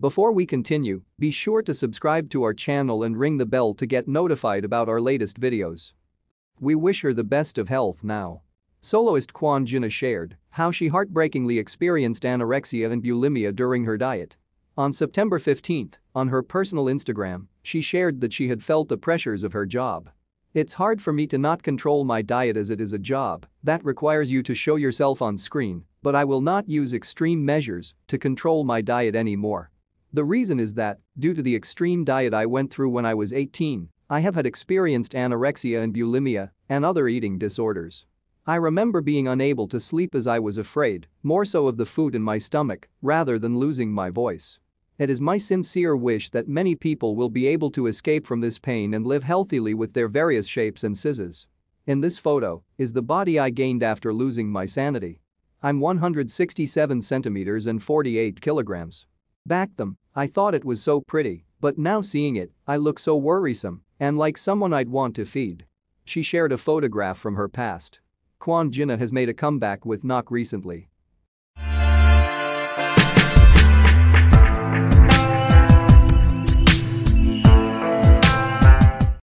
Before we continue, be sure to subscribe to our channel and ring the bell to get notified about our latest videos. We wish her the best of health now. Soloist Kwon Jinah shared how she heartbreakingly experienced anorexia and bulimia during her diet. On September 15, on her personal Instagram, she shared that she had felt the pressures of her job. It's hard for me to not control my diet as it is a job that requires you to show yourself on screen, but I will not use extreme measures to control my diet anymore. The reason is that, due to the extreme diet I went through when I was 18, I have had experienced anorexia and bulimia and other eating disorders. I remember being unable to sleep as I was afraid, more so of the food in my stomach, rather than losing my voice. It is my sincere wish that many people will be able to escape from this pain and live healthily with their various shapes and sizes. In this photo is the body I gained after losing my sanity. I'm 167 centimeters and 48 kilograms. Back them, I thought it was so pretty, but now seeing it, I look so worrisome and like someone I'd want to feed. She shared a photograph from her past. Kwon Jinah has made a comeback with Knock recently.